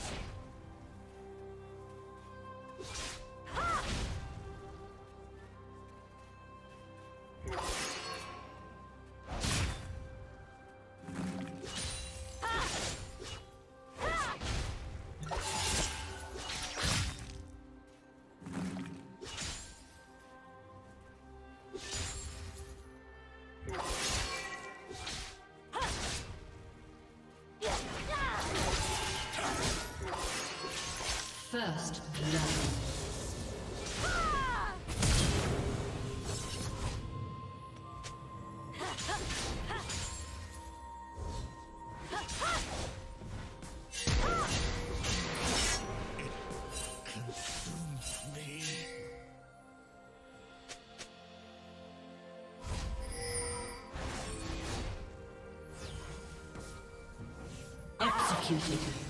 First blood. executed.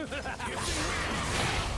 you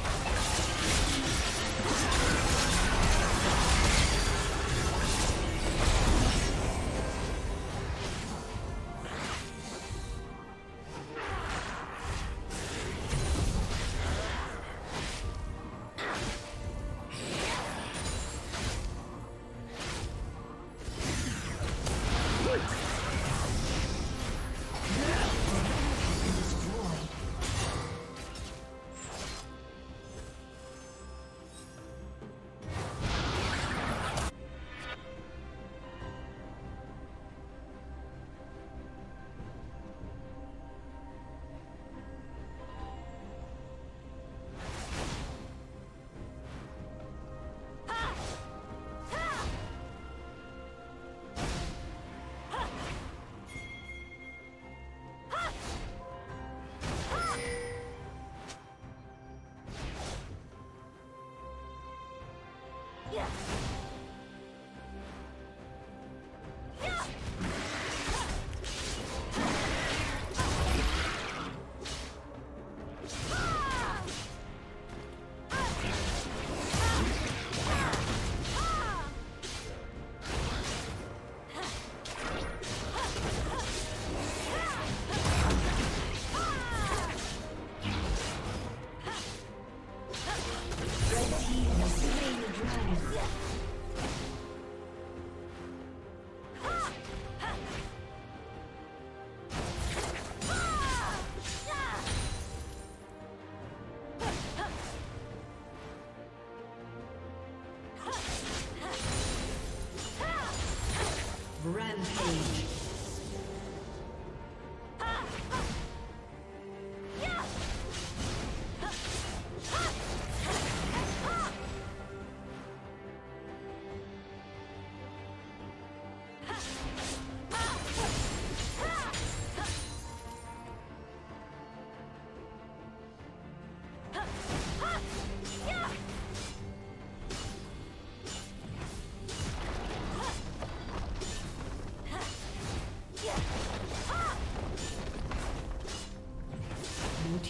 Yes. Rampage.